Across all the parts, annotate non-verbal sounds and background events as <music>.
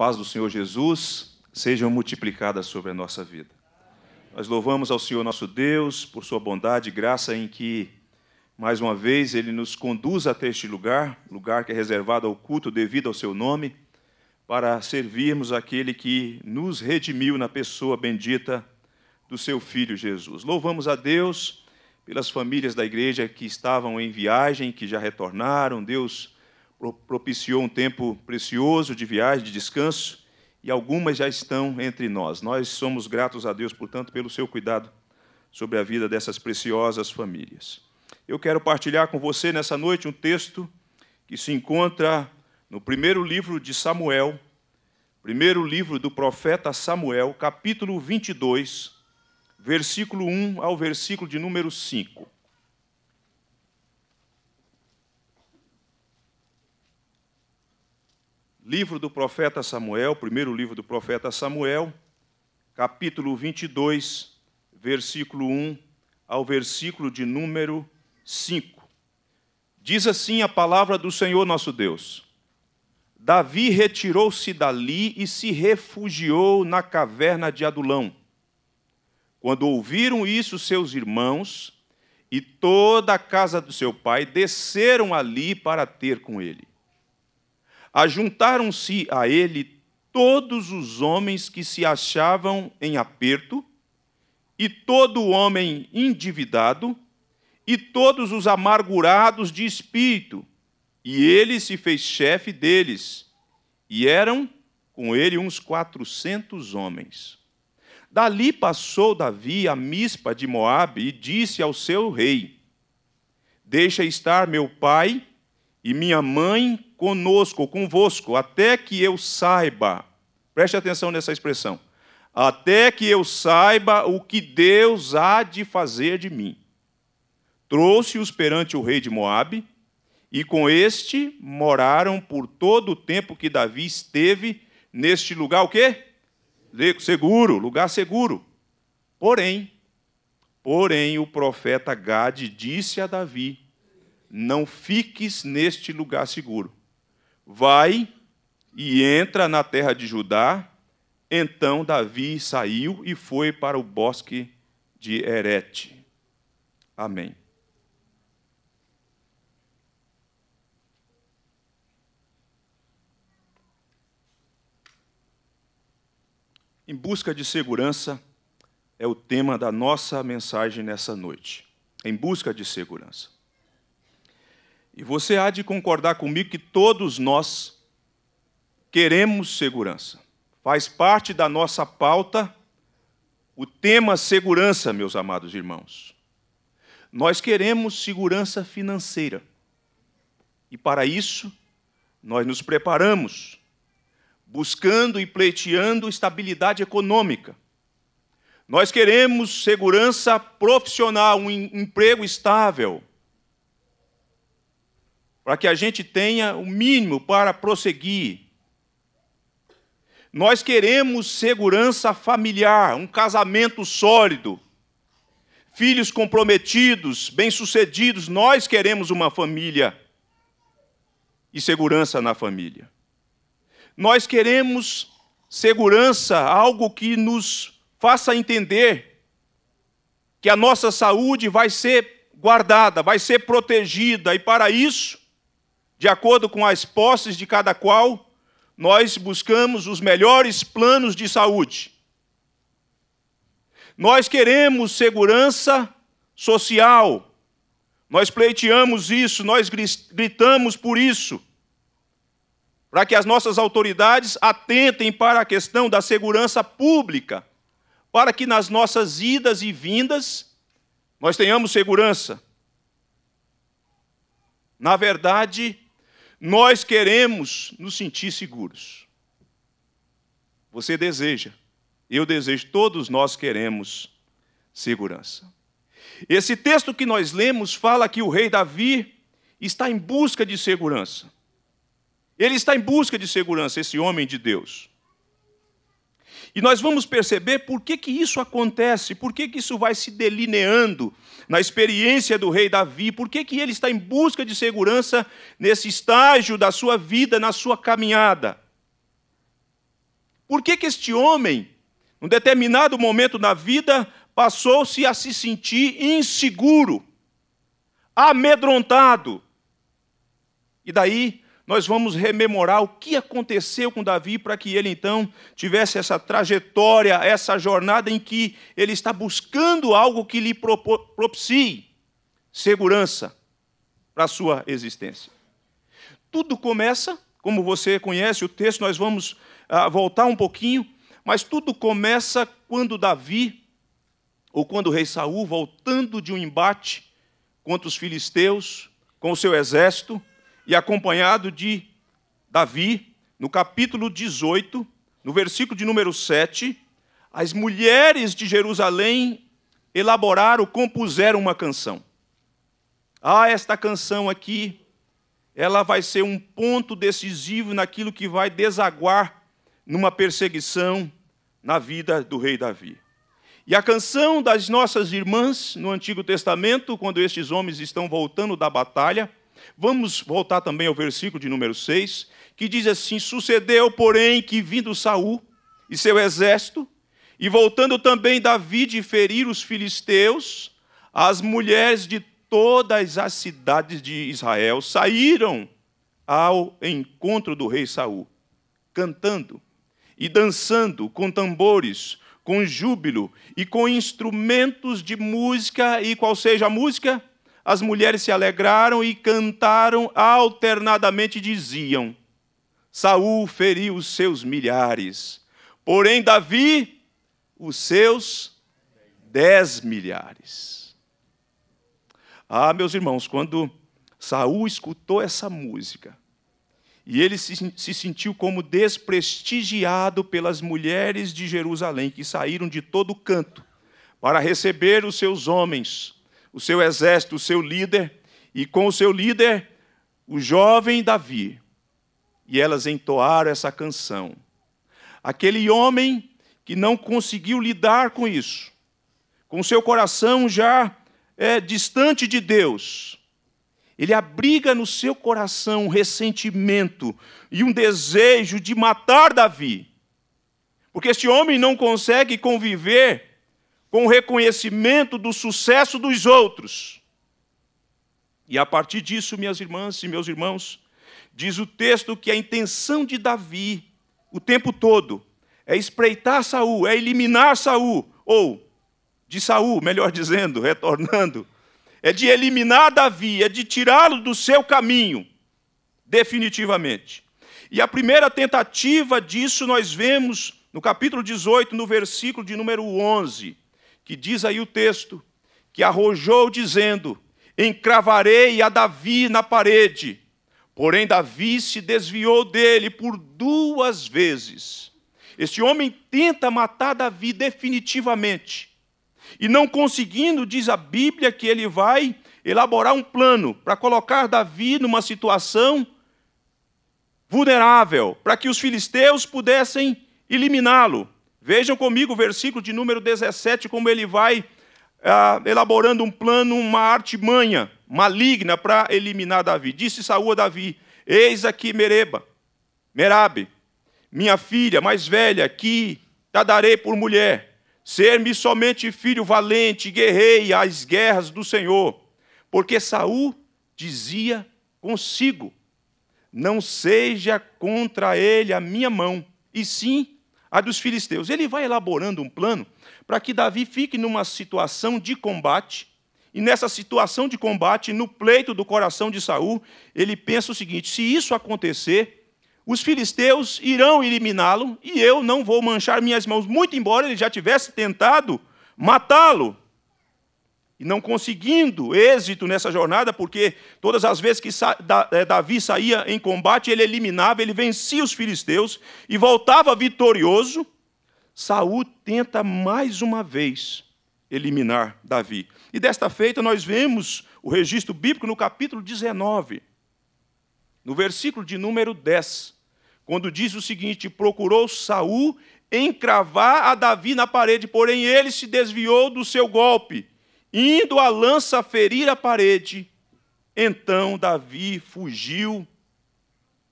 paz do Senhor Jesus sejam multiplicadas sobre a nossa vida. Nós louvamos ao Senhor nosso Deus por sua bondade e graça em que, mais uma vez, Ele nos conduz até este lugar, lugar que é reservado ao culto devido ao seu nome, para servirmos aquele que nos redimiu na pessoa bendita do seu Filho Jesus. Louvamos a Deus pelas famílias da igreja que estavam em viagem, que já retornaram. Deus propiciou um tempo precioso de viagem, de descanso, e algumas já estão entre nós. Nós somos gratos a Deus, portanto, pelo seu cuidado sobre a vida dessas preciosas famílias. Eu quero partilhar com você nessa noite um texto que se encontra no primeiro livro de Samuel, primeiro livro do profeta Samuel, capítulo 22, versículo 1 ao versículo de número 5. Livro do profeta Samuel, primeiro livro do profeta Samuel, capítulo 22, versículo 1 ao versículo de número 5. Diz assim a palavra do Senhor nosso Deus: Davi retirou-se dali e se refugiou na caverna de Adulão. Quando ouviram isso, seus irmãos e toda a casa do seu pai desceram ali para ter com ele ajuntaram-se a ele todos os homens que se achavam em aperto, e todo homem endividado, e todos os amargurados de espírito, e ele se fez chefe deles, e eram com ele uns quatrocentos homens. Dali passou Davi a Mispa de Moabe e disse ao seu rei: Deixa estar meu pai e minha mãe conosco, convosco, até que eu saiba. Preste atenção nessa expressão. Até que eu saiba o que Deus há de fazer de mim. Trouxe-os perante o rei de Moabe, e com este moraram por todo o tempo que Davi esteve neste lugar, o quê? Seguro, lugar seguro. Porém, porém o profeta Gade disse a Davi: não fiques neste lugar seguro. Vai e entra na terra de Judá. Então Davi saiu e foi para o bosque de Herete. Amém. Em busca de segurança é o tema da nossa mensagem nessa noite. Em busca de segurança. E você há de concordar comigo que todos nós queremos segurança. Faz parte da nossa pauta o tema segurança, meus amados irmãos. Nós queremos segurança financeira. E para isso, nós nos preparamos, buscando e pleiteando estabilidade econômica. Nós queremos segurança profissional, um emprego estável para que a gente tenha o mínimo para prosseguir. Nós queremos segurança familiar, um casamento sólido, filhos comprometidos, bem-sucedidos. Nós queremos uma família e segurança na família. Nós queremos segurança, algo que nos faça entender que a nossa saúde vai ser guardada, vai ser protegida, e para isso de acordo com as posses de cada qual, nós buscamos os melhores planos de saúde. Nós queremos segurança social. Nós pleiteamos isso, nós gritamos por isso. Para que as nossas autoridades atentem para a questão da segurança pública, para que nas nossas idas e vindas nós tenhamos segurança. Na verdade, nós queremos nos sentir seguros. Você deseja, eu desejo, todos nós queremos segurança. Esse texto que nós lemos fala que o rei Davi está em busca de segurança. Ele está em busca de segurança, esse homem de Deus. E nós vamos perceber por que, que isso acontece, por que, que isso vai se delineando na experiência do rei Davi, por que, que ele está em busca de segurança nesse estágio da sua vida, na sua caminhada. Por que, que este homem, num determinado momento na vida, passou-se a se sentir inseguro, amedrontado? E daí nós vamos rememorar o que aconteceu com Davi para que ele então tivesse essa trajetória, essa jornada em que ele está buscando algo que lhe propicie segurança para a sua existência. Tudo começa, como você conhece o texto, nós vamos ah, voltar um pouquinho, mas tudo começa quando Davi, ou quando o rei Saul, voltando de um embate contra os filisteus, com o seu exército, e acompanhado de Davi, no capítulo 18, no versículo de número 7, as mulheres de Jerusalém elaboraram, compuseram uma canção. Ah, esta canção aqui, ela vai ser um ponto decisivo naquilo que vai desaguar numa perseguição na vida do rei Davi. E a canção das nossas irmãs no Antigo Testamento, quando estes homens estão voltando da batalha, Vamos voltar também ao versículo de número 6, que diz assim: Sucedeu, porém, que vindo Saul e seu exército, e voltando também Davi de ferir os filisteus, as mulheres de todas as cidades de Israel saíram ao encontro do rei Saul, cantando e dançando com tambores, com júbilo e com instrumentos de música, e qual seja a música? As mulheres se alegraram e cantaram alternadamente diziam: Saul feriu os seus milhares, porém Davi os seus dez milhares. Ah, meus irmãos, quando Saul escutou essa música, e ele se, se, sentiu como desprestigiado pelas mulheres de Jerusalém, que saíram de todo canto para receber os seus homens o seu exército, o seu líder, e com o seu líder, o jovem Davi. E elas entoaram essa canção. Aquele homem que não conseguiu lidar com isso, com seu coração já é, distante de Deus, ele abriga no seu coração um ressentimento e um desejo de matar Davi. Porque este homem não consegue conviver com o reconhecimento do sucesso dos outros. E a partir disso, minhas irmãs e meus irmãos, diz o texto que a intenção de Davi, o tempo todo, é espreitar Saul, é eliminar Saul, ou de Saul, melhor dizendo, <laughs> retornando, é de eliminar Davi, é de tirá-lo do seu caminho, definitivamente. E a primeira tentativa disso nós vemos no capítulo 18, no versículo de número 11 que diz aí o texto, que arrojou dizendo: Encravarei a Davi na parede. Porém, Davi se desviou dele por duas vezes. Este homem tenta matar Davi definitivamente. E não conseguindo, diz a Bíblia que ele vai elaborar um plano para colocar Davi numa situação vulnerável, para que os filisteus pudessem eliminá-lo. Vejam comigo o versículo de número 17, como ele vai ah, elaborando um plano, uma artimanha maligna para eliminar Davi. Disse Saúl a Davi: Eis aqui Mereba, Merabe, minha filha mais velha, que te darei por mulher. Ser-me somente filho valente, guerrei as guerras do Senhor. Porque Saul dizia consigo: Não seja contra ele a minha mão, e sim a dos filisteus. Ele vai elaborando um plano para que Davi fique numa situação de combate. E nessa situação de combate, no pleito do coração de Saul, ele pensa o seguinte: se isso acontecer, os filisteus irão eliminá-lo e eu não vou manchar minhas mãos, muito embora ele já tivesse tentado matá-lo e não conseguindo êxito nessa jornada, porque todas as vezes que eh, Davi saía em combate, ele eliminava, ele vencia os filisteus e voltava vitorioso. Saul tenta mais uma vez eliminar Davi. E desta feita nós vemos o registro bíblico no capítulo 19, no versículo de número 10, quando diz o seguinte: procurou Saul encravar a Davi na parede, porém ele se desviou do seu golpe Indo a lança ferir a parede, então Davi fugiu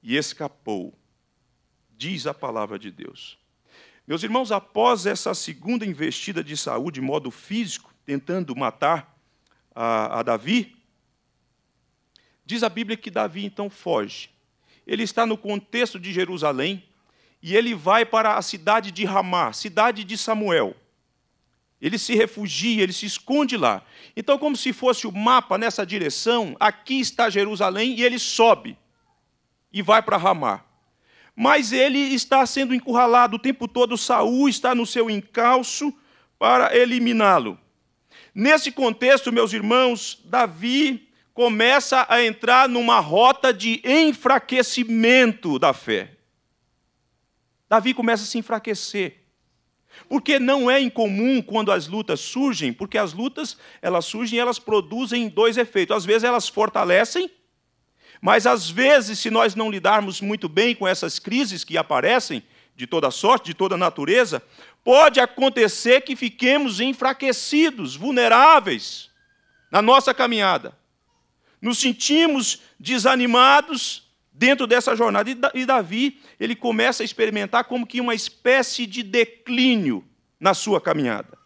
e escapou. Diz a palavra de Deus. Meus irmãos, após essa segunda investida de Saúl de modo físico, tentando matar a, a Davi, diz a Bíblia que Davi então foge. Ele está no contexto de Jerusalém e ele vai para a cidade de Ramá, cidade de Samuel. Ele se refugia, ele se esconde lá. Então, como se fosse o mapa nessa direção, aqui está Jerusalém e ele sobe e vai para Ramá. Mas ele está sendo encurralado o tempo todo, Saul está no seu encalço para eliminá-lo. Nesse contexto, meus irmãos, Davi começa a entrar numa rota de enfraquecimento da fé. Davi começa a se enfraquecer. Porque não é incomum quando as lutas surgem, porque as lutas, elas surgem elas produzem dois efeitos. Às vezes elas fortalecem, mas às vezes, se nós não lidarmos muito bem com essas crises que aparecem, de toda sorte, de toda natureza, pode acontecer que fiquemos enfraquecidos, vulneráveis na nossa caminhada. Nos sentimos desanimados dentro dessa jornada. E Davi, ele começa a experimentar como que uma espécie de declínio na sua caminhada.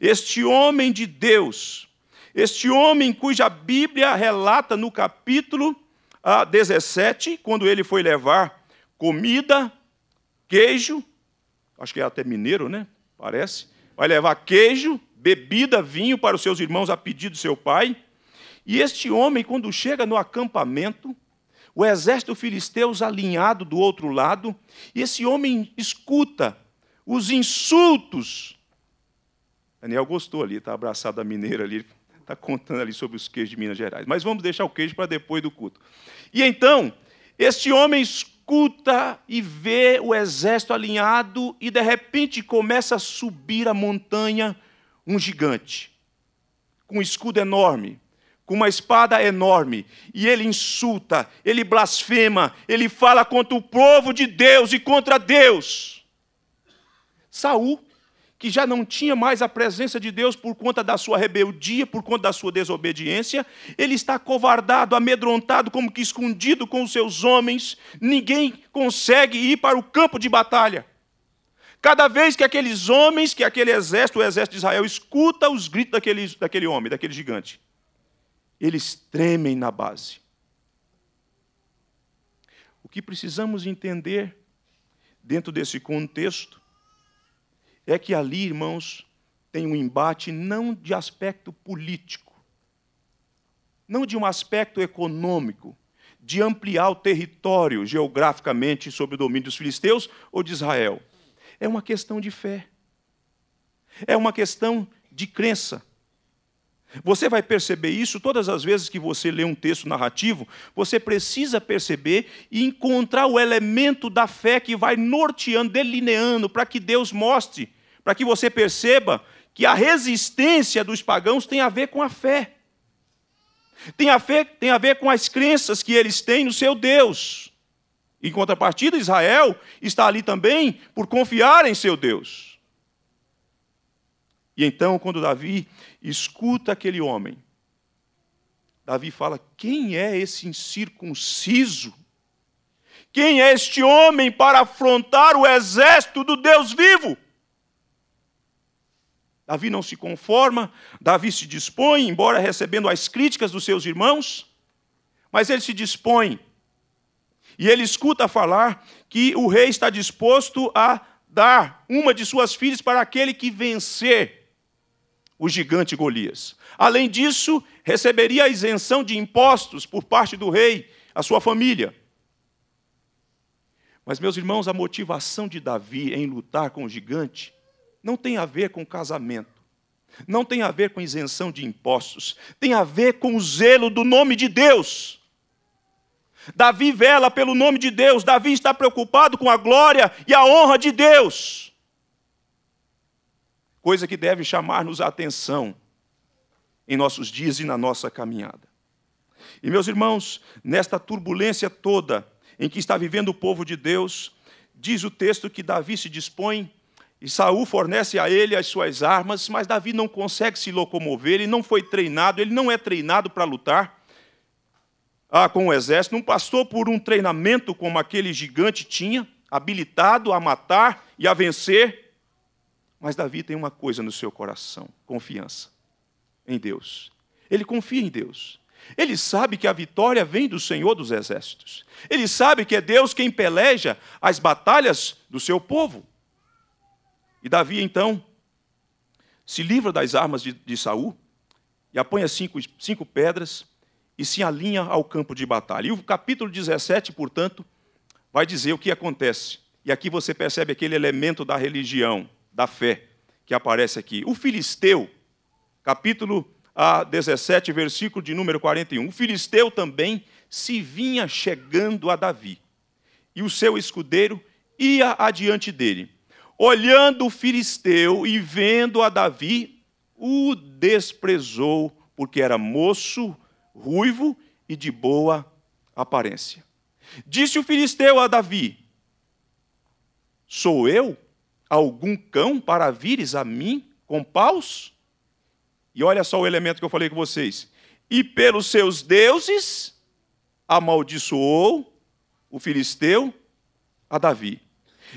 Este homem de Deus, este homem cuja Bíblia relata no capítulo 17, quando ele foi levar comida, queijo, acho que é até mineiro, né? Parece. Vai levar queijo, bebida, vinho para os seus irmãos a pedido do seu pai. E este homem, quando chega no acampamento, o exército filisteus alinhado do outro lado, e esse homem escuta os insultos. Daniel gostou ali, está abraçado a mineira ali, está contando ali sobre os queijos de Minas Gerais. Mas vamos deixar o queijo para depois do culto. E então, este homem escuta e vê o exército alinhado, e de repente começa a subir a montanha um gigante, com um escudo enorme, com uma espada enorme, e ele insulta, ele blasfema, ele fala contra o povo de Deus e contra Deus. Saul, que já não tinha mais a presença de Deus por conta da sua rebeldia, por conta da sua desobediência, ele está covardado, amedrontado, como que escondido com os seus homens, ninguém consegue ir para o campo de batalha. Cada vez que aqueles homens, que aquele exército, o exército de Israel, escuta os gritos daquele, daquele homem, daquele gigante, eles tremem na base. O que precisamos entender dentro desse contexto é que ali, irmãos, tem um embate não de aspecto político, não de um aspecto econômico, de ampliar o território geograficamente sobre o domínio dos filisteus ou de Israel. É uma questão de fé. É uma questão de crença. Você vai perceber isso todas as vezes que você lê um texto narrativo, você precisa perceber e encontrar o elemento da fé que vai norteando, delineando, para que Deus mostre, para que você perceba que a resistência dos pagãos tem a ver com a fé. Tem a, fé, tem a ver com as crenças que eles têm no seu Deus. Em contrapartida, Israel está ali também por confiar em seu Deus. E então, quando Davi escuta aquele homem, Davi fala: Quem é esse incircunciso? Quem é este homem para afrontar o exército do Deus vivo? Davi não se conforma, Davi se dispõe, embora recebendo as críticas dos seus irmãos, mas ele se dispõe. E ele escuta falar que o rei está disposto a dar uma de suas filhas para aquele que vencer o gigante Golias. Além disso, receberia a isenção de impostos por parte do rei, a sua família. Mas, meus irmãos, a motivação de Davi em lutar com o gigante não tem a ver com casamento, não tem a ver com isenção de impostos, tem a ver com o zelo do nome de Deus. Davi vela pelo nome de Deus, Davi está preocupado com a glória e a honra de Deus coisa que deve chamar-nos a atenção em nossos dias e na nossa caminhada. E meus irmãos, nesta turbulência toda em que está vivendo o povo de Deus, diz o texto que Davi se dispõe e Saul fornece a ele as suas armas, mas Davi não consegue se locomover, ele não foi treinado, ele não é treinado para lutar ah, com o exército, não passou por um treinamento como aquele gigante tinha, habilitado a matar e a vencer. Mas Davi tem uma coisa no seu coração: confiança em Deus. Ele confia em Deus. Ele sabe que a vitória vem do Senhor dos Exércitos. Ele sabe que é Deus quem peleja as batalhas do seu povo. E Davi, então, se livra das armas de, de Saul e apanha cinco, cinco pedras e se alinha ao campo de batalha. E o capítulo 17, portanto, vai dizer o que acontece. E aqui você percebe aquele elemento da religião, da fé, que aparece aqui. O filisteu, capítulo 17, versículo de número 41. O filisteu também se vinha chegando a Davi, e o seu escudeiro ia adiante dele. Olhando o filisteu e vendo a Davi, o desprezou, porque era moço, ruivo e de boa aparência. Disse o filisteu a Davi: Sou eu algum cão para vires a mim com paus? E olha só o elemento que eu falei com vocês. E pelos seus deuses amaldiçoou o filisteu a Davi.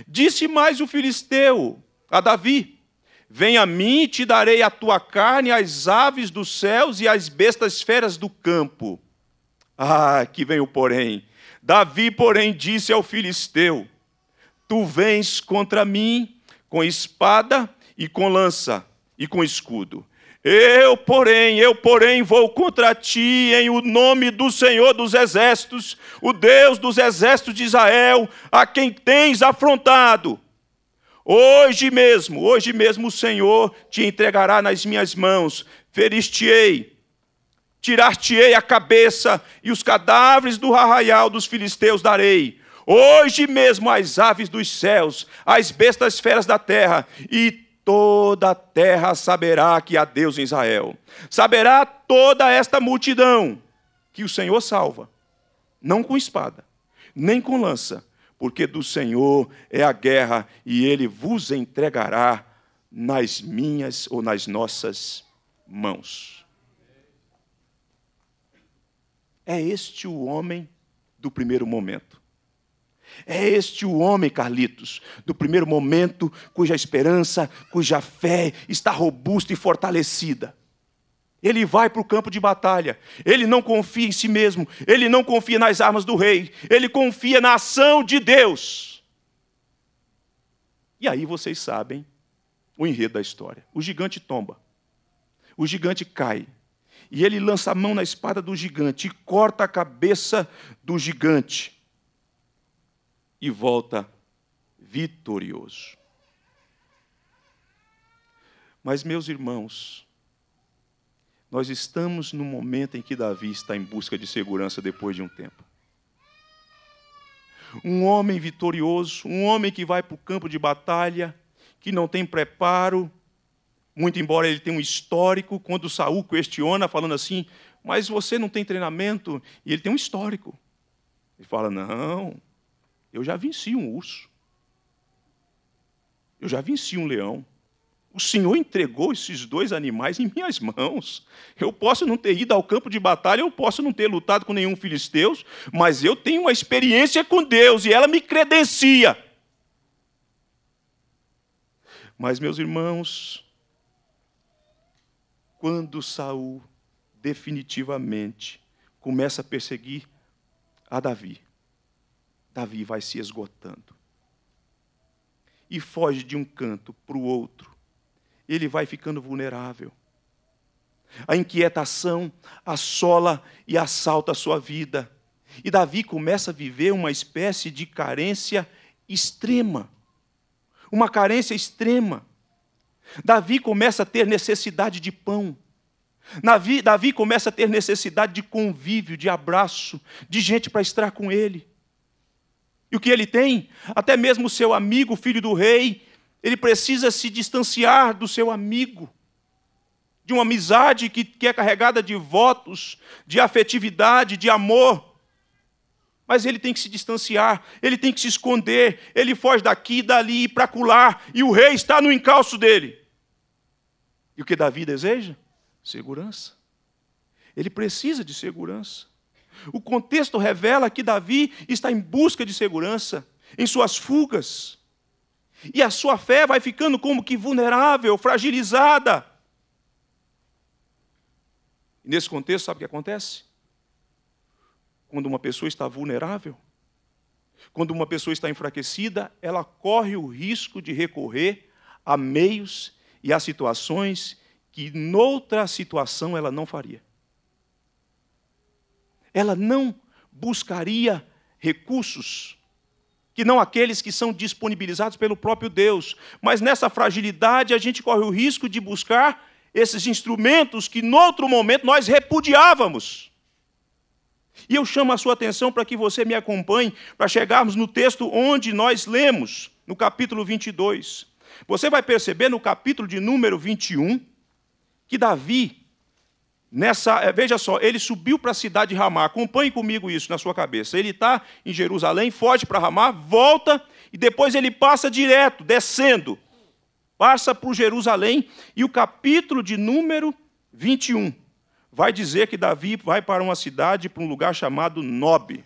Disse mais o filisteu a Davi: Vem a mim e te darei a tua carne, as aves dos céus e as bestas feras do campo. Ah, que vem o porém. Davi, porém, disse ao filisteu: Tu vens contra mim com espada e com lança e com escudo. Eu, porém, eu, porém, vou contra ti em o nome do Senhor dos Exércitos, o Deus dos exércitos de Israel, a quem tens afrontado. Hoje mesmo, hoje mesmo o Senhor te entregará nas minhas mãos, ferir-te-ei, tirar-te-ei a cabeça e os cadáveres do arraial dos filisteus darei. Hoje mesmo as aves dos céus, as bestas feras da terra e toda a terra saberá que há Deus em Israel. Saberá toda esta multidão que o Senhor salva, não com espada, nem com lança, porque do Senhor é a guerra e ele vos entregará nas minhas ou nas nossas mãos. É este o homem do primeiro momento. É este o homem, Carlitos, do primeiro momento, cuja esperança, cuja fé está robusta e fortalecida. Ele vai para o campo de batalha, ele não confia em si mesmo, ele não confia nas armas do rei, ele confia na ação de Deus. E aí vocês sabem o enredo da história: o gigante tomba, o gigante cai, e ele lança a mão na espada do gigante e corta a cabeça do gigante e volta vitorioso. Mas, meus irmãos, nós estamos no momento em que Davi está em busca de segurança depois de um tempo. Um homem vitorioso, um homem que vai para o campo de batalha, que não tem preparo, muito embora ele tenha um histórico, quando Saul questiona, falando assim, mas você não tem treinamento, e ele tem um histórico. Ele fala: não, eu já venci um urso. Eu já venci um leão. O Senhor entregou esses dois animais em minhas mãos. Eu posso não ter ido ao campo de batalha, eu posso não ter lutado com nenhum filisteu, mas eu tenho uma experiência com Deus e ela me credencia. Mas, meus irmãos, quando Saul definitivamente começa a perseguir a Davi, Davi vai se esgotando. E foge de um canto para o outro. Ele vai ficando vulnerável. A inquietação assola e assalta a sua vida. E Davi começa a viver uma espécie de carência extrema. Uma carência extrema. Davi começa a ter necessidade de pão. Davi, Davi começa a ter necessidade de convívio, de abraço, de gente para estar com ele. E o que ele tem? Até mesmo o seu amigo, filho do rei, ele precisa se distanciar do seu amigo, de uma amizade que, que é carregada de votos, de afetividade, de amor. Mas ele tem que se distanciar, ele tem que se esconder, ele foge daqui, dali para colar, e o rei está no encalço dele. E o que Davi deseja? Segurança. Ele precisa de segurança. O contexto revela que Davi está em busca de segurança, em suas fugas. E a sua fé vai ficando como que vulnerável, fragilizada. Nesse contexto, sabe o que acontece? Quando uma pessoa está vulnerável, quando uma pessoa está enfraquecida, ela corre o risco de recorrer a meios e a situações que noutra situação ela não faria. Ela não buscaria recursos que não aqueles que são disponibilizados pelo próprio Deus. Mas nessa fragilidade a gente corre o risco de buscar esses instrumentos que, noutro momento, nós repudiávamos. E eu chamo a sua atenção para que você me acompanhe, para chegarmos no texto onde nós lemos, no capítulo 22. Você vai perceber no capítulo de número 21 que Davi Nessa, é, veja só, ele subiu para a cidade de Ramá. Acompanhe comigo isso na sua cabeça. Ele está em Jerusalém, foge para Ramá, volta e depois ele passa direto, descendo. Passa por Jerusalém e o capítulo de número 21 vai dizer que Davi vai para uma cidade, para um lugar chamado Nob,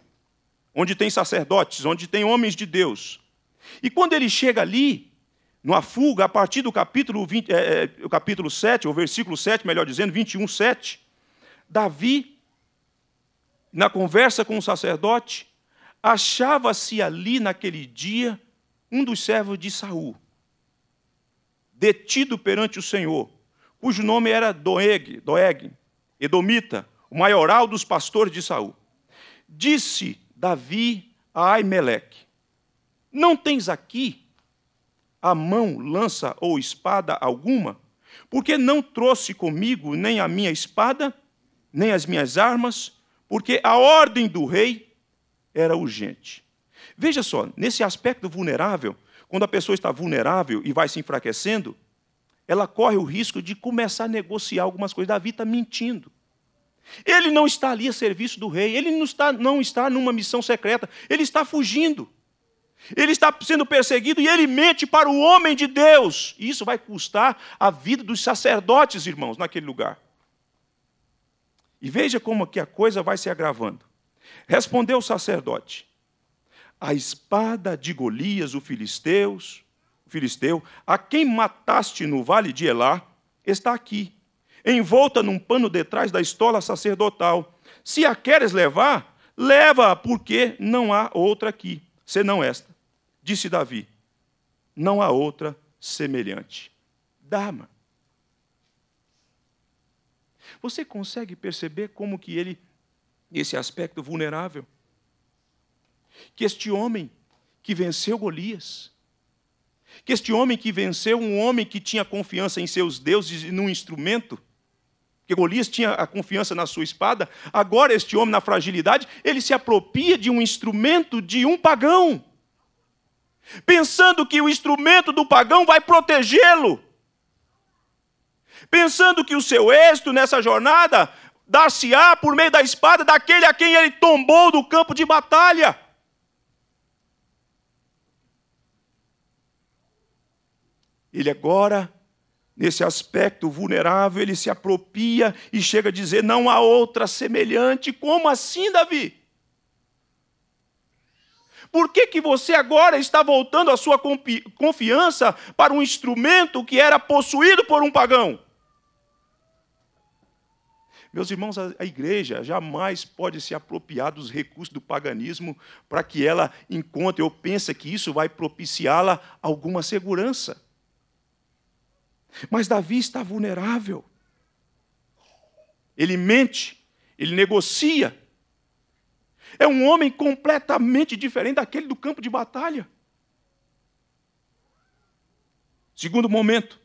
onde tem sacerdotes, onde tem homens de Deus. E quando ele chega ali, numa fuga, a partir do capítulo, 20, é, é, o capítulo 7, ou versículo 7, melhor dizendo, 21, 7, Davi, na conversa com o sacerdote, achava-se ali naquele dia um dos servos de Saul, detido perante o Senhor, cujo nome era Doeg, Doeg, Edomita, o maioral dos pastores de Saul. Disse Davi a Aimeleque: Não tens aqui a mão, lança ou espada alguma? Porque não trouxe comigo nem a minha espada, nem as minhas armas, porque a ordem do rei era urgente. Veja só, nesse aspecto vulnerável, quando a pessoa está vulnerável e vai se enfraquecendo, ela corre o risco de começar a negociar algumas coisas. Davi está mentindo. Ele não está ali a serviço do rei, ele não está, não está numa missão secreta, ele está fugindo. Ele está sendo perseguido e ele mente para o homem de Deus. E isso vai custar a vida dos sacerdotes, irmãos, naquele lugar. E veja como que a coisa vai se agravando. Respondeu o sacerdote: A espada de Golias, o filisteus, o filisteu, a quem mataste no vale de Elá, está aqui, envolta num pano detrás da estola sacerdotal. Se a queres levar, leva-a, porque não há outra aqui, senão esta. Disse Davi: Não há outra semelhante. Dama. Você consegue perceber como que ele, esse aspecto vulnerável, que este homem que venceu Golias, que este homem que venceu um homem que tinha confiança em seus deuses e num instrumento, que Golias tinha a confiança na sua espada, agora este homem na fragilidade, ele se apropria de um instrumento de um pagão pensando que o instrumento do pagão vai protegê-lo, pensando que o seu êxito nessa jornada dar-se-á por meio da espada daquele a quem ele tombou do campo de batalha. Ele agora, nesse aspecto vulnerável, ele se apropria e chega a dizer: não há outra semelhante. Como assim, Davi? Por que, que você agora está voltando a sua confiança para um instrumento que era possuído por um pagão? Meus irmãos, a igreja jamais pode se apropriar dos recursos do paganismo para que ela encontre ou pense que isso vai propiciá-la alguma segurança. Mas Davi está vulnerável. Ele mente, ele negocia, é um homem completamente diferente daquele do campo de batalha. Segundo momento,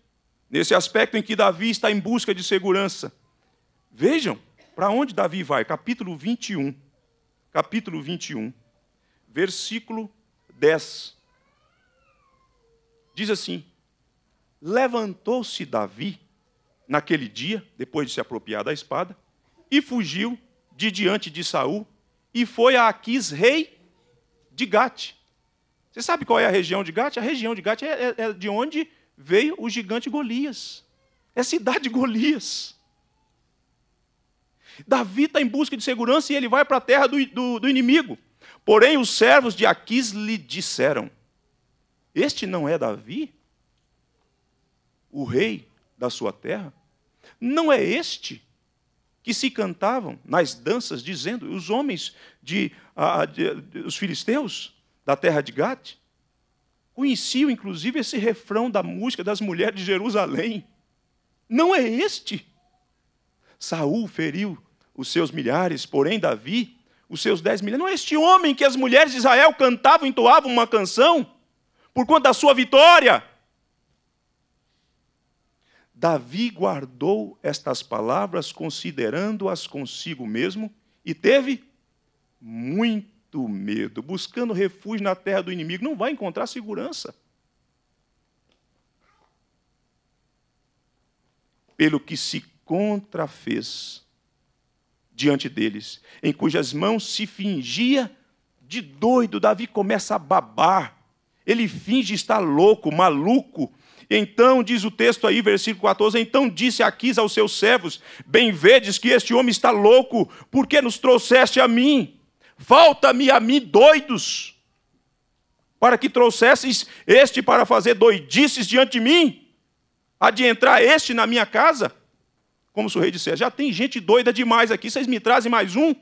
nesse aspecto em que Davi está em busca de segurança. Vejam para onde Davi vai, capítulo 21. Capítulo 21, versículo 10. Diz assim: Levantou-se Davi naquele dia, depois de se apropriar da espada, e fugiu de diante de Saul e foi a Aquis, rei de Gate. Você sabe qual é a região de Gate? A região de Gate é, é, é de onde veio o gigante Golias. É a cidade de Golias. Davi está em busca de segurança e ele vai para a terra do, do, do inimigo. Porém, os servos de Aquis lhe disseram: Este não é Davi? O rei da sua terra? Não é este que se cantavam nas danças, dizendo, os homens de, de, de os filisteus da terra de Gade, conheciam inclusive esse refrão da música das mulheres de Jerusalém. Não é este. Saul feriu os seus milhares, porém Davi, os seus dez milhares. Não é este homem que as mulheres de Israel cantavam, entoavam uma canção por conta da sua vitória. Davi guardou estas palavras, considerando-as consigo mesmo, e teve muito medo, buscando refúgio na terra do inimigo. Não vai encontrar segurança. Pelo que se contrafez diante deles, em cujas mãos se fingia de doido. Davi começa a babar. Ele finge estar louco, maluco, então, diz o texto aí, versículo 14: Então disse Aquis aos seus servos: Bem vedes que este homem está louco, porque nos trouxeste a mim? Falta-me a mim doidos, para que trouxesses este para fazer doidices diante de mim? Há de entrar este na minha casa? Como se o rei dissesse: Já tem gente doida demais aqui, vocês me trazem mais um?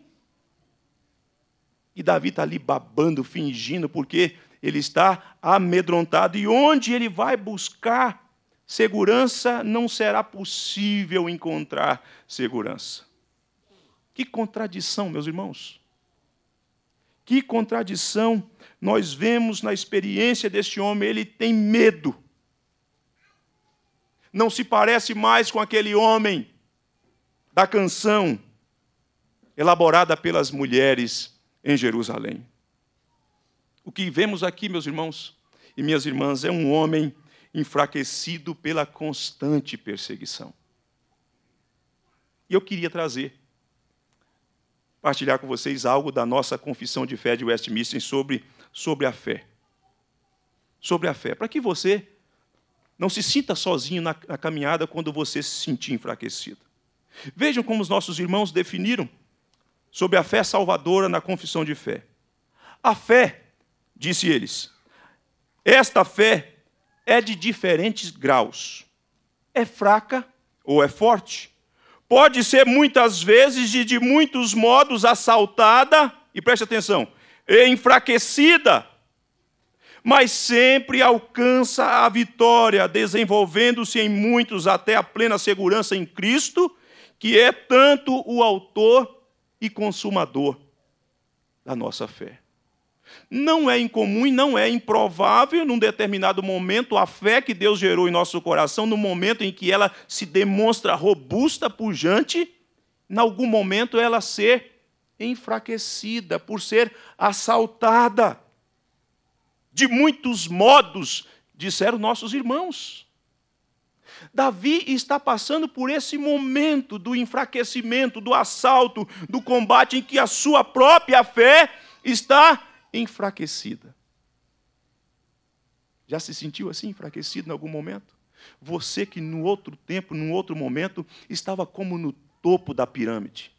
E Davi está ali babando, fingindo, porque ele está amedrontado. E onde ele vai buscar segurança, não será possível encontrar segurança. Que contradição, meus irmãos. Que contradição nós vemos na experiência deste homem. Ele tem medo. Não se parece mais com aquele homem da canção elaborada pelas mulheres em Jerusalém. O que vemos aqui, meus irmãos e minhas irmãs, é um homem enfraquecido pela constante perseguição. E eu queria trazer, partilhar com vocês algo da nossa confissão de fé de Westminster sobre, sobre a fé. Sobre a fé, para que você não se sinta sozinho na, na caminhada quando você se sentir enfraquecido. Vejam como os nossos irmãos definiram sobre a fé salvadora na confissão de fé. A fé disse eles. Esta fé é de diferentes graus. É fraca ou é forte. Pode ser muitas vezes e de muitos modos assaltada, e preste atenção, enfraquecida, mas sempre alcança a vitória, desenvolvendo-se em muitos até a plena segurança em Cristo, que é tanto o autor e consumador da nossa fé. Não é incomum e não é improvável, num determinado momento, a fé que Deus gerou em nosso coração, no momento em que ela se demonstra robusta, pujante, em algum momento ela ser enfraquecida, por ser assaltada. De muitos modos, disseram nossos irmãos. Davi está passando por esse momento do enfraquecimento, do assalto, do combate em que a sua própria fé está enfraquecida. Já se sentiu assim, enfraquecido em algum momento? Você que no outro tempo, num outro momento, estava como no topo da pirâmide.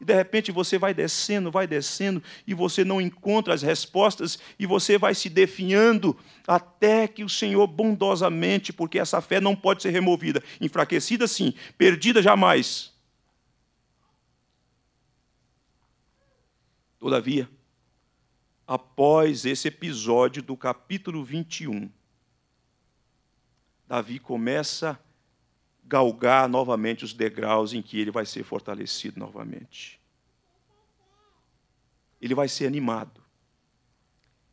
E de repente você vai descendo, vai descendo, e você não encontra as respostas, e você vai se definhando, até que o Senhor bondosamente, porque essa fé não pode ser removida, enfraquecida sim, perdida jamais. Todavia, após esse episódio do capítulo 21, Davi começa a galgar novamente os degraus em que ele vai ser fortalecido novamente. Ele vai ser animado.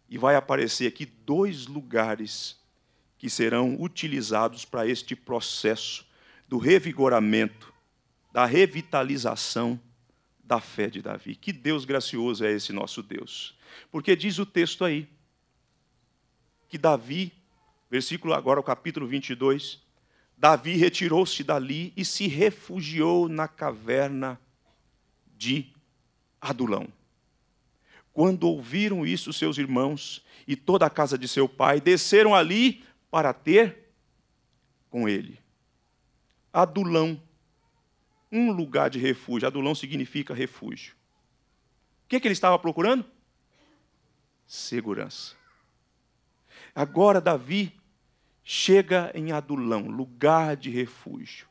E vai aparecer aqui dois lugares que serão utilizados para este processo do revigoramento, da revitalização da fé de Davi. Que Deus gracioso é esse nosso Deus. Porque diz o texto aí que Davi, versículo agora, o capítulo 22, Davi retirou-se dali e se refugiou na caverna de Adulão. Quando ouviram isso, seus irmãos e toda a casa de seu pai desceram ali para ter com ele. Adulão, um lugar de refúgio. Adulão significa refúgio. O que, que ele estava procurando? Segurança. Agora Davi chega em Adulão, lugar de refúgio.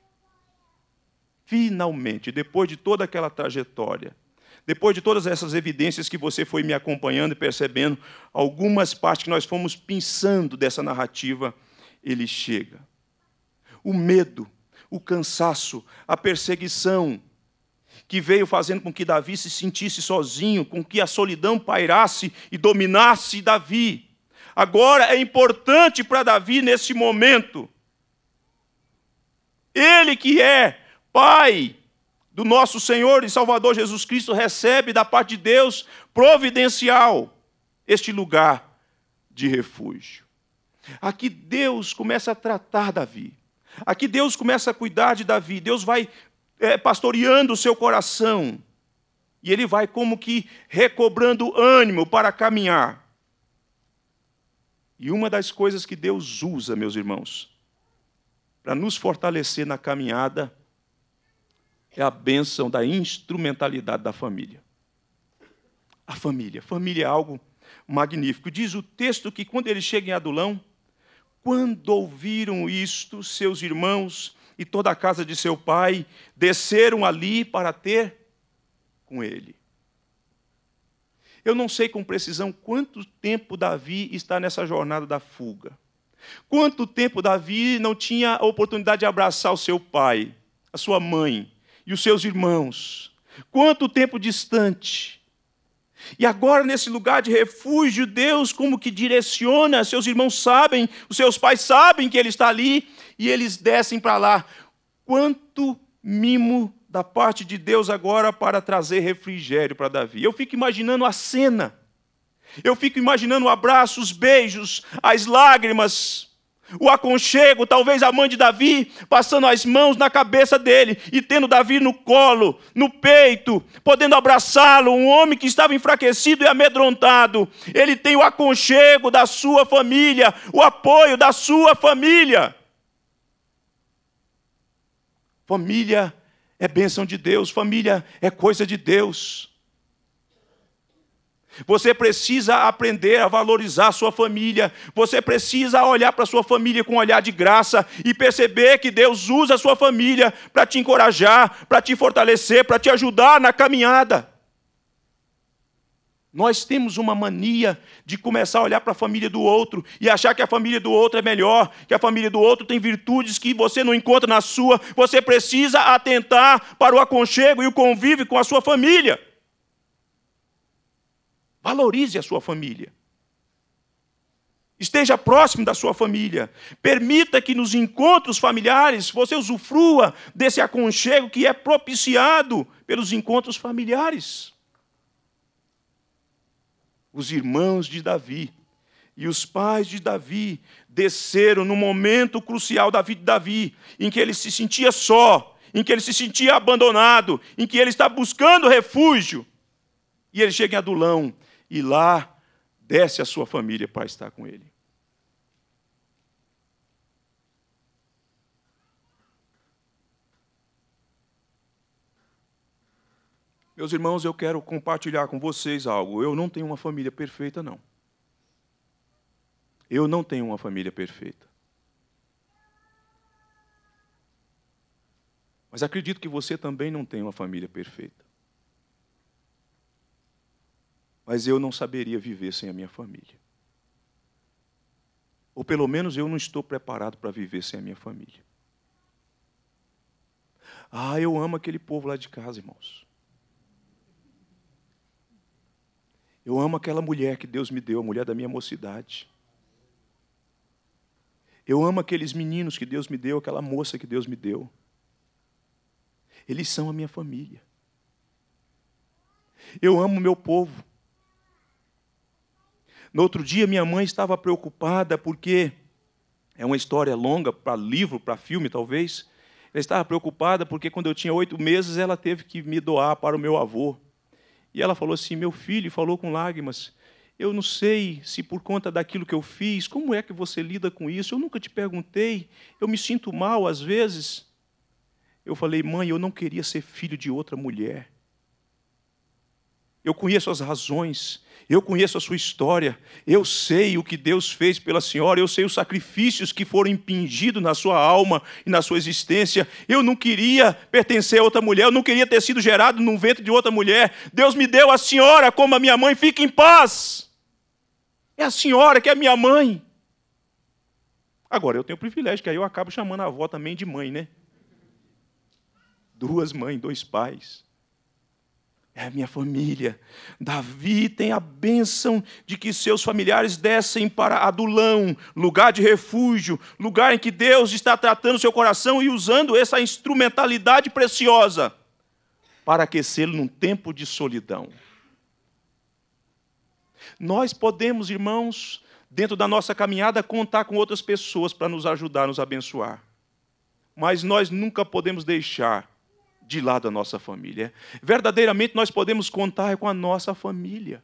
Finalmente, depois de toda aquela trajetória, depois de todas essas evidências que você foi me acompanhando e percebendo, algumas partes que nós fomos pensando dessa narrativa, ele chega. O medo, o cansaço, a perseguição, que veio fazendo com que Davi se sentisse sozinho, com que a solidão pairasse e dominasse Davi. Agora é importante para Davi nesse momento. Ele que é pai do nosso Senhor e Salvador Jesus Cristo recebe da parte de Deus providencial este lugar de refúgio. Aqui Deus começa a tratar Davi. Aqui Deus começa a cuidar de Davi. Deus vai é, pastoreando o seu coração. E ele vai como que recobrando ânimo para caminhar. E uma das coisas que Deus usa, meus irmãos, para nos fortalecer na caminhada, é a bênção da instrumentalidade da família. A família. Família é algo magnífico. Diz o texto que quando ele chega em Adulão, quando ouviram isto, seus irmãos e toda a casa de seu pai desceram ali para ter com ele. Eu não sei com precisão quanto tempo Davi está nessa jornada da fuga. Quanto tempo Davi não tinha a oportunidade de abraçar o seu pai, a sua mãe, e os seus irmãos. Quanto tempo distante. E agora, nesse lugar de refúgio, Deus como que direciona, seus irmãos sabem, os seus pais sabem que ele está ali, e eles descem para lá. Quanto mimo da parte de Deus agora para trazer refrigério para Davi. Eu fico imaginando a cena. Eu fico imaginando o abraço, os beijos, as lágrimas, o aconchego, talvez a mãe de Davi passando as mãos na cabeça dele e tendo Davi no colo, no peito, podendo abraçá-lo, um homem que estava enfraquecido e amedrontado. Ele tem o aconchego da sua família, o apoio da sua família. Família é bênção de Deus, família é coisa de Deus. Você precisa aprender a valorizar sua família. Você precisa olhar para sua família com um olhar de graça e perceber que Deus usa a sua família para te encorajar, para te fortalecer, para te ajudar na caminhada. Nós temos uma mania de começar a olhar para a família do outro e achar que a família do outro é melhor, que a família do outro tem virtudes que você não encontra na sua. Você precisa atentar para o aconchego e o convívio com a sua família. Valorize a sua família. Esteja próximo da sua família. Permita que nos encontros familiares você usufrua desse aconchego que é propiciado pelos encontros familiares. Os irmãos de Davi e os pais de Davi desceram no momento crucial da vida de Davi, em que ele se sentia só, em que ele se sentia abandonado, em que ele está buscando refúgio. E ele chega em Adulão e lá desce a sua família para estar com ele. Meus irmãos, eu quero compartilhar com vocês algo. Eu não tenho uma família perfeita, não. Eu não tenho uma família perfeita. Mas acredito que você também não tem uma família perfeita. Mas eu não saberia viver sem a minha família. Ou pelo menos eu não estou preparado para viver sem a minha família. Ah, eu amo aquele povo lá de casa, irmãos. Eu amo aquela mulher que Deus me deu, a mulher da minha mocidade. Eu amo aqueles meninos que Deus me deu, aquela moça que Deus me deu. Eles são a minha família. Eu amo o meu povo. No outro dia, minha mãe estava preocupada porque é uma história longa para livro, para filme, talvez. Ela estava preocupada porque quando eu tinha oito meses, ela teve que me doar para o meu avô. E ela falou assim: Meu filho, falou com lágrimas, eu não sei se por conta daquilo que eu fiz, como é que você lida com isso? Eu nunca te perguntei, eu me sinto mal às vezes. Eu falei, mãe, eu não queria ser filho de outra mulher. Eu conheço as razões, eu conheço a sua história, eu sei o que Deus fez pela senhora, eu sei os sacrifícios que foram impingidos na sua alma e na sua existência. Eu não queria pertencer a outra mulher, eu não queria ter sido gerado num ventre de outra mulher. Deus me deu a senhora como a minha mãe, fique em paz. É a senhora que é minha mãe. Agora, eu tenho o privilégio, que aí eu acabo chamando a avó também de mãe, né? Duas mães, dois pais é a minha família. Davi tem a bênção de que seus familiares descem para Adulão, lugar de refúgio, lugar em que Deus está tratando seu coração e usando essa instrumentalidade preciosa para aquecê-lo num tempo de solidão. Nós podemos, irmãos, dentro da nossa caminhada, contar com outras pessoas para nos ajudar, nos abençoar. Mas nós nunca podemos deixar de lado a nossa família. Verdadeiramente nós podemos contar com a nossa família.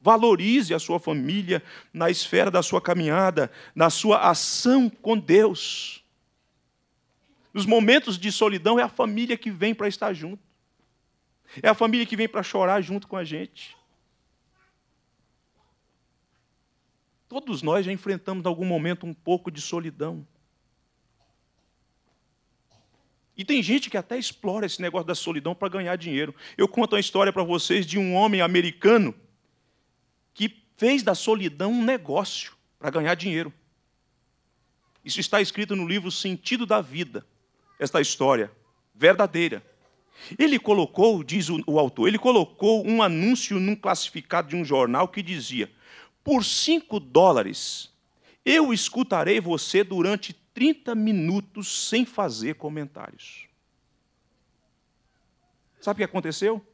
Valorize a sua família na esfera da sua caminhada, na sua ação com Deus. Nos momentos de solidão, é a família que vem para estar junto. É a família que vem para chorar junto com a gente. Todos nós já enfrentamos em algum momento um pouco de solidão. E tem gente que até explora esse negócio da solidão para ganhar dinheiro. Eu conto uma história para vocês de um homem americano que fez da solidão um negócio para ganhar dinheiro. Isso está escrito no livro Sentido da Vida, esta história verdadeira. Ele colocou, diz o, o autor, ele colocou um anúncio num classificado de um jornal que dizia: por cinco dólares eu escutarei você durante 30 minutos sem fazer comentários. Sabe o que aconteceu?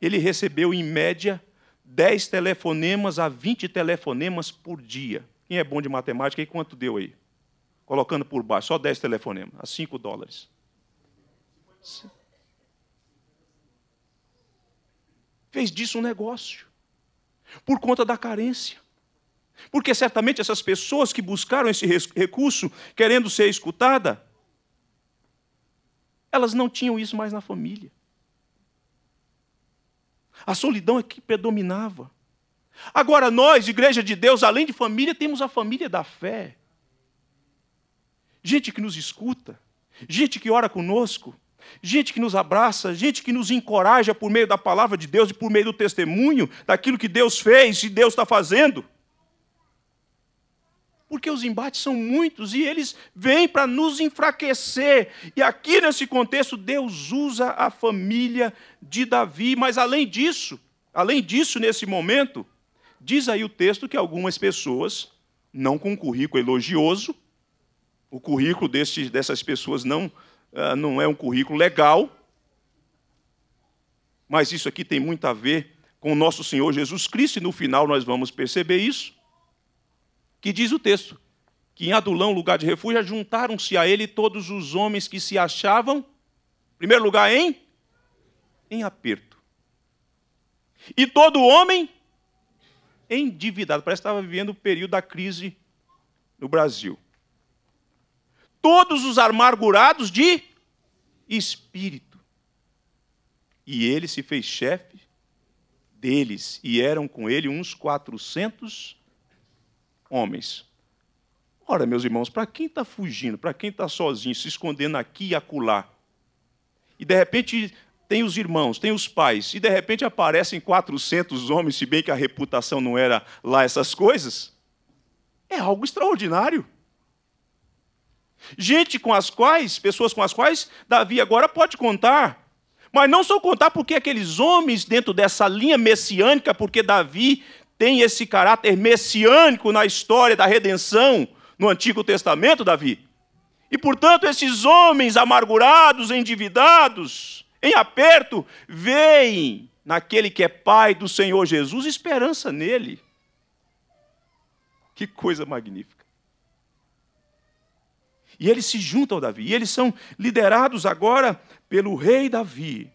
Ele recebeu, em média, 10 telefonemas a 20 telefonemas por dia. Quem é bom de matemática, e quanto deu aí? Colocando por baixo, só 10 telefonemas, a 5 dólares. Fez disso um negócio. Por conta da carência. Porque certamente essas pessoas que buscaram esse recurso querendo ser escutada, elas não tinham isso mais na família. A solidão é que predominava. Agora, nós, Igreja de Deus, além de família, temos a família da fé. Gente que nos escuta, gente que ora conosco, gente que nos abraça, gente que nos encoraja por meio da palavra de Deus e por meio do testemunho daquilo que Deus fez e Deus está fazendo porque os embates são muitos e eles vêm para nos enfraquecer. E aqui nesse contexto, Deus usa a família de Davi, mas além disso, além disso, nesse momento, diz aí o texto que algumas pessoas, não com um currículo elogioso, o currículo desse, dessas pessoas não, uh, não é um currículo legal, mas isso aqui tem muito a ver com o nosso Senhor Jesus Cristo, e no final nós vamos perceber isso que diz o texto, que em Adulão, lugar de refúgio, juntaram-se a ele todos os homens que se achavam, em primeiro lugar, em, em aperto. E todo homem endividado. Parece que estava vivendo o período da crise no Brasil. Todos os amargurados de espírito. E ele se fez chefe deles, e eram com ele uns quatrocentos homens. Ora, meus irmãos, para quem está fugindo, para quem está sozinho, se escondendo aqui e acolá, e de repente tem os irmãos, tem os pais, e de repente aparecem 400 homens, se bem que a reputação não era lá essas coisas, é algo extraordinário. Gente com as quais, pessoas com as quais Davi agora pode contar. Mas não só contar porque aqueles homens dentro dessa linha messiânica, porque Davi tem esse caráter messiânico na história da redenção no Antigo Testamento, Davi. E, portanto, esses homens amargurados, endividados, em aperto, veem naquele que é pai do Senhor Jesus esperança nele. Que coisa magnífica. E eles se juntam ao Davi, e eles são liderados agora pelo rei Davi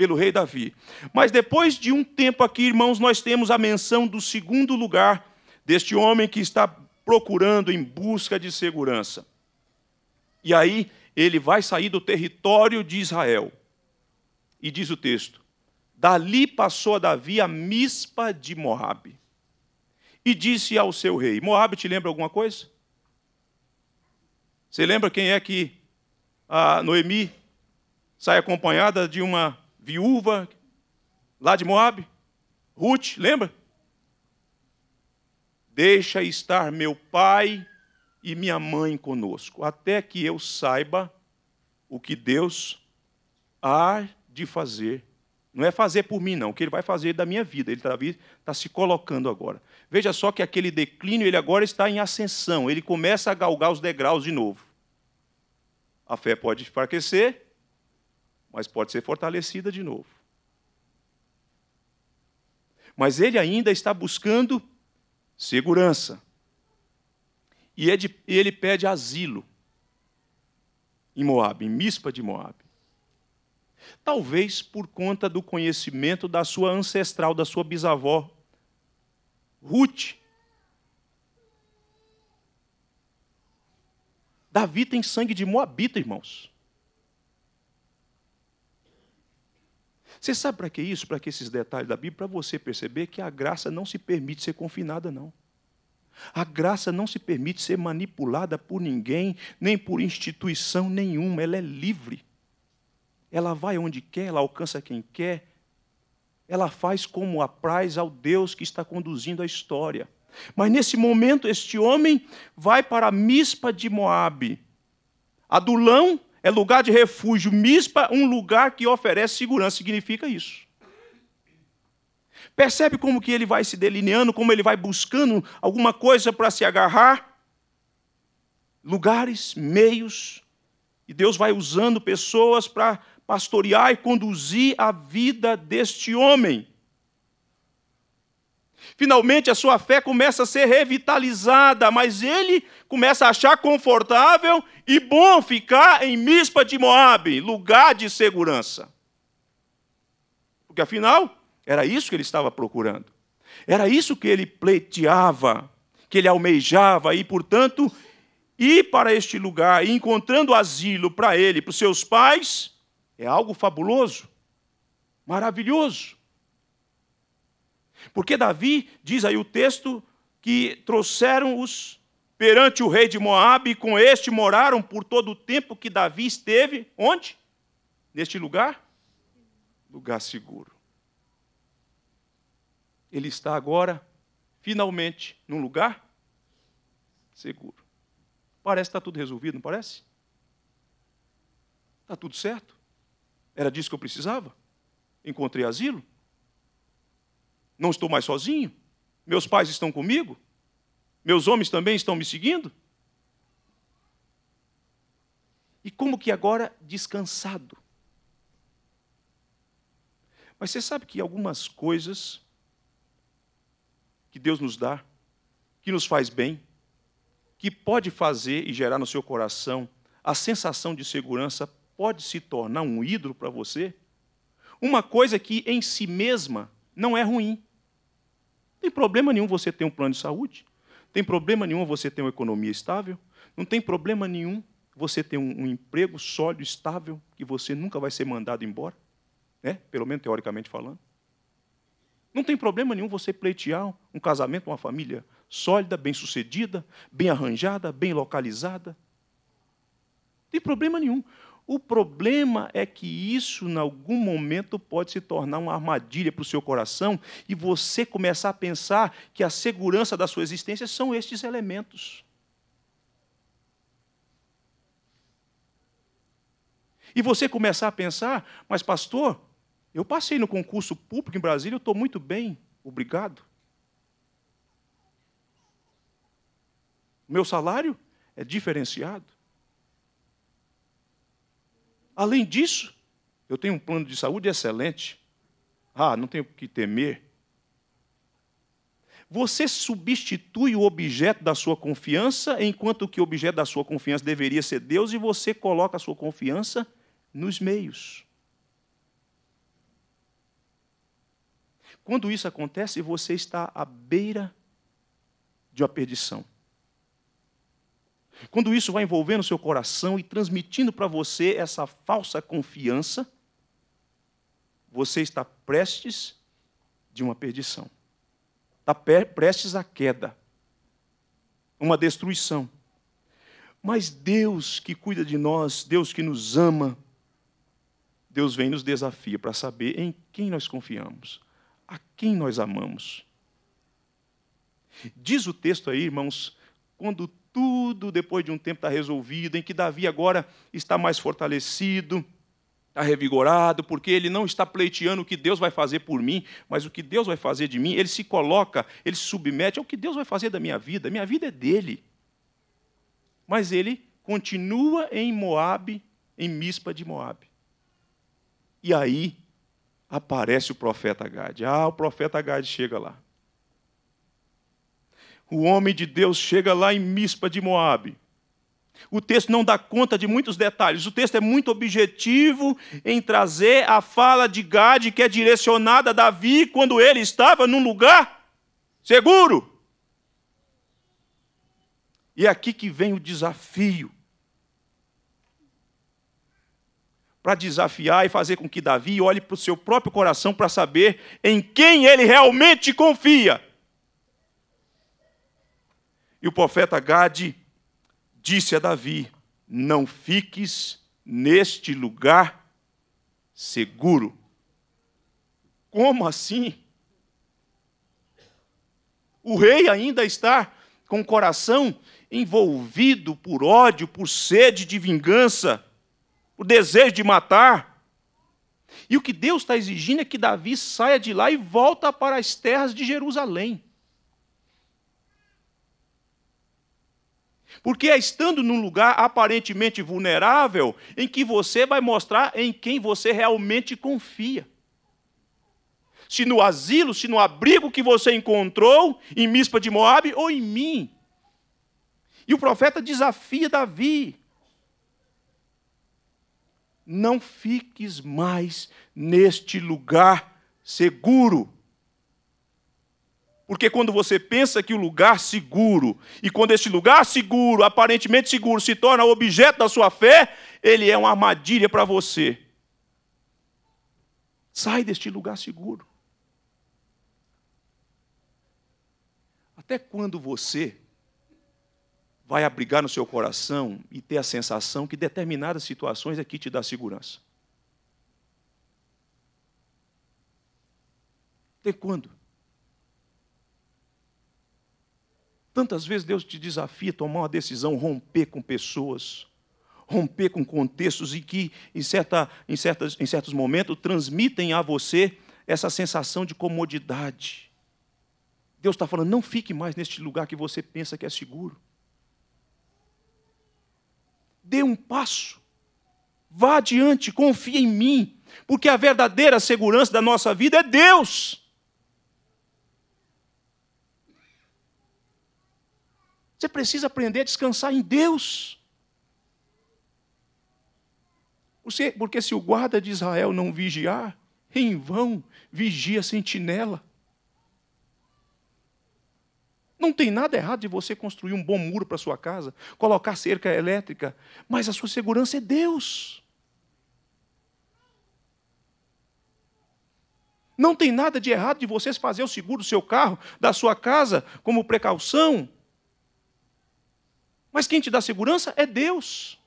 pelo rei Davi. Mas depois de um tempo aqui, irmãos, nós temos a menção do segundo lugar deste homem que está procurando em busca de segurança. E aí ele vai sair do território de Israel. e diz o texto: Dali passou a Davi a mispa de Moabe. E disse ao seu rei: Moabe te lembra alguma coisa? Você lembra quem é que a Noemi sai acompanhada de uma viúva lá de Moabe? Ruth, lembra? Deixa estar meu pai e minha mãe conosco, até que eu saiba o que Deus há de fazer. Não é fazer por mim, não, o que ele vai fazer da minha vida. Ele está tá se colocando agora. Veja só que aquele declínio, ele agora está em ascensão, ele começa a galgar os degraus de novo. A fé pode enfraquecer, mas pode ser fortalecida de novo. Mas ele ainda está buscando segurança. E é ele pede asilo em Moab, em Mispa de Moab. Talvez por conta do conhecimento da sua ancestral, da sua bisavó, Ruth. Davi tem sangue de Moabita, irmãos. Você sabe para que isso, para que esses detalhes da Bíblia? Para você perceber que a graça não se permite ser confinada, não. A graça não se permite ser manipulada por ninguém, nem por instituição nenhuma, ela é livre. Ela vai onde quer, ela alcança quem quer, ela faz como apraz ao Deus que está conduzindo a história. Mas nesse momento, este homem vai para a Mispa de Moabe. Adulão é lugar de refúgio, Mispa, um lugar que oferece segurança, significa isso. Percebe como que ele vai se delineando, como ele vai buscando alguma coisa para se agarrar? Lugares, meios, e Deus vai usando pessoas para pastorear e conduzir a vida deste homem. Finalmente a sua fé começa a ser revitalizada, mas ele começa a achar confortável e bom ficar em Mispa de Moabe, lugar de segurança. Porque afinal, era isso que ele estava procurando. Era isso que ele pleiteava, que ele almejava e, portanto, ir para este lugar encontrando asilo para ele, para os seus pais, é algo fabuloso, maravilhoso. Porque Davi, diz aí o texto, que trouxeram-os perante o rei de Moabe, e com este moraram por todo o tempo que Davi esteve, onde? Neste lugar? Lugar seguro. Ele está agora, finalmente, num lugar seguro. Parece que está tudo resolvido, não parece? Está tudo certo? Era disso que eu precisava? Encontrei asilo? Não estou mais sozinho? Meus pais estão comigo? Meus homens também estão me seguindo? E como que agora descansado? Mas você sabe que algumas coisas que Deus nos dá, que nos faz bem, que pode fazer e gerar no seu coração a sensação de segurança pode se tornar um ídolo para você, uma coisa que em si mesma não é ruim. Tem problema nenhum você ter um plano de saúde, tem problema nenhum você ter uma economia estável, não tem problema nenhum você ter um, um emprego sólido, estável, que você nunca vai ser mandado embora, né? pelo menos teoricamente falando. Não tem problema nenhum você pleitear um casamento, uma família sólida, bem-sucedida, bem arranjada, bem localizada. Não tem problema nenhum. O problema é que isso, em algum momento, pode se tornar uma armadilha para o seu coração e você começar a pensar que a segurança da sua existência são estes elementos. E você começar a pensar, mas pastor, eu passei no concurso público em Brasília, eu estou muito bem, obrigado. Meu salário é diferenciado. Além disso, eu tenho um plano de saúde excelente. Ah, não tenho que temer. Você substitui o objeto da sua confiança, enquanto que o objeto da sua confiança deveria ser Deus, e você coloca a sua confiança nos meios. Quando isso acontece, você está à beira de uma perdição. Quando isso vai envolvendo o seu coração e transmitindo para você essa falsa confiança, você está prestes de uma perdição. Está prestes à queda, uma destruição. Mas Deus que cuida de nós, Deus que nos ama, Deus vem nos desafia para saber em quem nós confiamos, a quem nós amamos. Diz o texto aí, irmãos, quando tudo depois de um tempo está resolvido, em que Davi agora está mais fortalecido, está revigorado, porque ele não está pleiteando o que Deus vai fazer por mim, mas o que Deus vai fazer de mim, ele se coloca, ele se submete ao que Deus vai fazer da minha vida. Minha vida é dele. Mas ele continua em Moabe, em Mispa de Moabe. E aí aparece o profeta Gade. Ah, o profeta Gade chega lá. O homem de Deus chega lá em Mispa de Moabe. O texto não dá conta de muitos detalhes. O texto é muito objetivo em trazer a fala de Gade que é direcionada a Davi quando ele estava num lugar seguro. E é aqui que vem o desafio. Para desafiar e fazer com que Davi olhe para o seu próprio coração para saber em quem ele realmente confia. E o profeta Gade disse a Davi: Não fiques neste lugar seguro. Como assim? O rei ainda está com o coração envolvido por ódio, por sede de vingança, por desejo de matar. E o que Deus está exigindo é que Davi saia de lá e volta para as terras de Jerusalém. Porque é estando num lugar aparentemente vulnerável em que você vai mostrar em quem você realmente confia. Se no asilo, se no abrigo que você encontrou em Mispa de Moabe ou em mim. E o profeta desafia Davi: Não fiques mais neste lugar seguro. Porque quando você pensa que o lugar seguro, e quando este lugar seguro, aparentemente seguro, se torna objeto da sua fé, ele é uma armadilha para você. Sai deste lugar seguro. Até quando você vai abrigar no seu coração e ter a sensação que determinadas situações aqui te dá segurança? Até quando? Tantas vezes Deus te desafia a tomar uma decisão, romper com pessoas, romper com contextos e que, em, certa, em, certas, em certos momentos, transmitem a você essa sensação de comodidade. Deus está falando, não fique mais neste lugar que você pensa que é seguro. Dê um passo. Vá adiante, confie em mim, porque a verdadeira segurança da nossa vida é Deus. Você precisa aprender a descansar em Deus. porque se o guarda de Israel não vigiar, em vão vigia a sentinela. Não tem nada errado de você construir um bom muro para sua casa, colocar cerca elétrica, mas a sua segurança é Deus. Não tem nada de errado de você fazer o seguro do seu carro, da sua casa, como precaução, mas quem te dá segurança é Deus.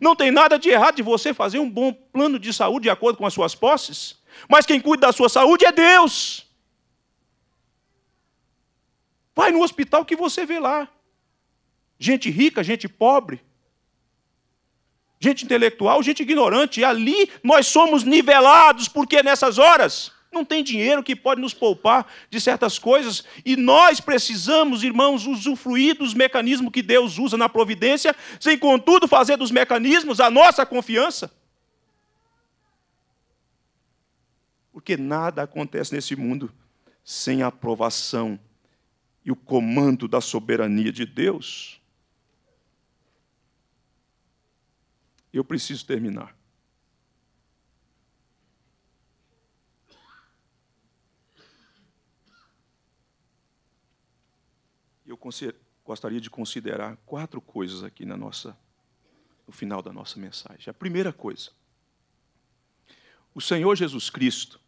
Não tem nada de errado de você fazer um bom plano de saúde de acordo com as suas posses, mas quem cuida da sua saúde é Deus. Vai no hospital que você vê lá. Gente rica, gente pobre, gente intelectual, gente ignorante. E ali nós somos nivelados, porque nessas horas não tem dinheiro que pode nos poupar de certas coisas, e nós precisamos, irmãos, usufruir dos mecanismos que Deus usa na providência, sem contudo fazer dos mecanismos a nossa confiança. Porque nada acontece nesse mundo sem a aprovação e o comando da soberania de Deus. Eu preciso terminar. Eu gostaria de considerar quatro coisas aqui na nossa, no final da nossa mensagem. A primeira coisa, O Senhor Jesus Cristo,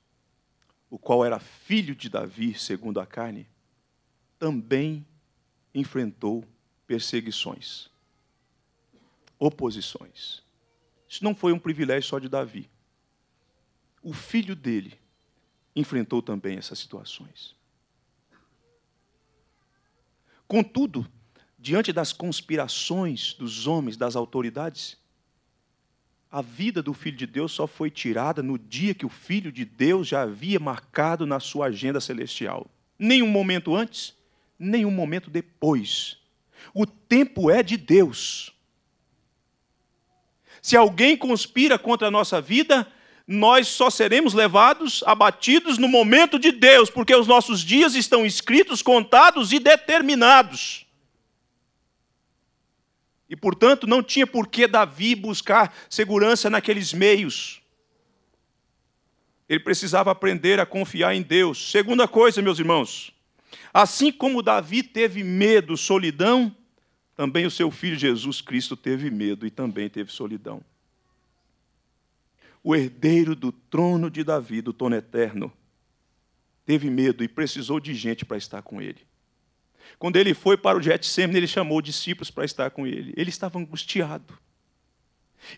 o qual era filho de Davi, segundo a carne, também enfrentou perseguições, oposições. Isso não foi um privilégio só de Davi. O filho dele enfrentou também essas situações. Contudo, diante das conspirações dos homens, das autoridades, a vida do Filho de Deus só foi tirada no dia que o Filho de Deus já havia marcado na sua agenda celestial. Nem um momento antes, nem um momento depois. O tempo é de Deus. Se alguém conspira contra a nossa vida, nós só seremos levados, abatidos no momento de Deus, porque os nossos dias estão escritos, contados e determinados. E, portanto, não tinha por que Davi buscar segurança naqueles meios. Ele precisava aprender a confiar em Deus. Segunda coisa, meus irmãos, assim como Davi teve medo, solidão, também o seu filho Jesus Cristo teve medo e também teve solidão. O herdeiro do trono de Davi, do trono eterno, teve medo e precisou de gente para estar com ele. Quando ele foi para o Getsemane, ele chamou discípulos para estar com ele. Ele estava angustiado.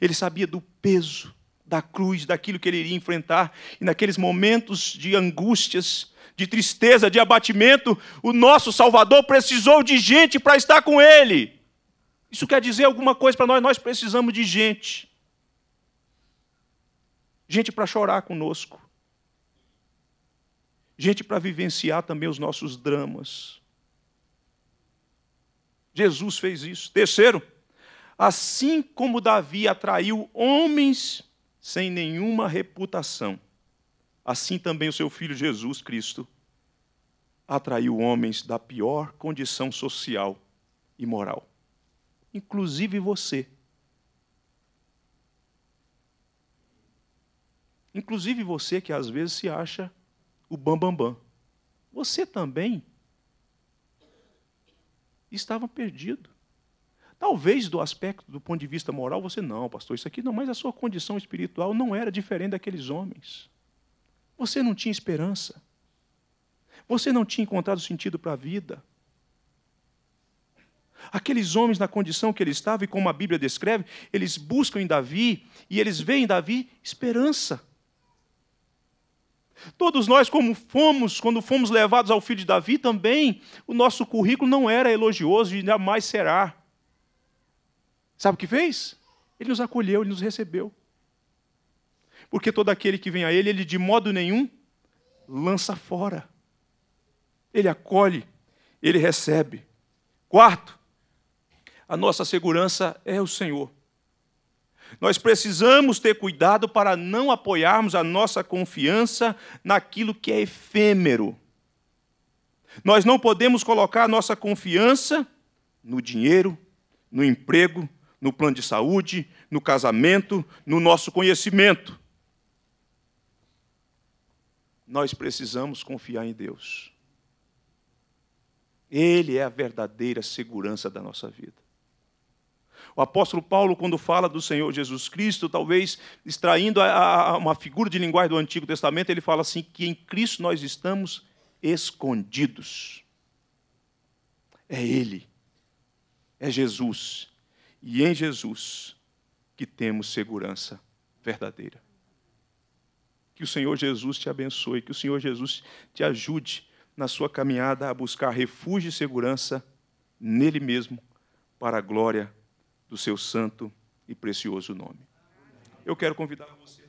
Ele sabia do peso da cruz, daquilo que ele iria enfrentar. E naqueles momentos de angústias, de tristeza, de abatimento, o nosso Salvador precisou de gente para estar com ele. Isso quer dizer alguma coisa para nós? Nós precisamos de gente. Gente para chorar conosco. Gente para vivenciar também os nossos dramas. Jesus fez isso. Terceiro, assim como Davi atraiu homens sem nenhuma reputação, assim também o seu filho Jesus Cristo atraiu homens da pior condição social e moral, inclusive você. Inclusive você que às vezes se acha o bambambam. Bam, bam. Você também estavam perdidos. Talvez do aspecto, do ponto de vista moral, você não, pastor, isso aqui não, mas a sua condição espiritual não era diferente daqueles homens. Você não tinha esperança. Você não tinha encontrado sentido para a vida. Aqueles homens, na condição que eles estavam, e como a Bíblia descreve, eles buscam em Davi e eles veem em Davi esperança. Todos nós, como fomos, quando fomos levados ao filho de Davi, também o nosso currículo não era elogioso e jamais será. Sabe o que fez? Ele nos acolheu, ele nos recebeu. Porque todo aquele que vem a ele, ele de modo nenhum lança fora. Ele acolhe, ele recebe. Quarto, a nossa segurança é o Senhor. Nós precisamos ter cuidado para não apoiarmos a nossa confiança naquilo que é efêmero. Nós não podemos colocar a nossa confiança no dinheiro, no emprego, no plano de saúde, no casamento, no nosso conhecimento. Nós precisamos confiar em Deus. Ele é a verdadeira segurança da nossa vida. O apóstolo Paulo, quando fala do Senhor Jesus Cristo, talvez extraindo a, a, uma figura de linguagem do Antigo Testamento, ele fala assim: que em Cristo nós estamos escondidos. É Ele, é Jesus. E em Jesus que temos segurança verdadeira. Que o Senhor Jesus te abençoe, que o Senhor Jesus te ajude na sua caminhada a buscar refúgio e segurança nele mesmo, para a glória do seu santo e precioso nome. Eu quero convidar você.